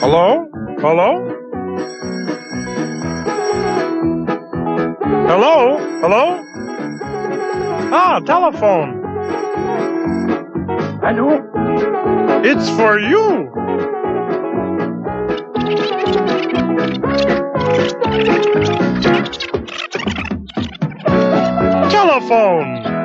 Hello? Hello? Hello? Hello? Ah, telephone. Hello? It's for you. telephone.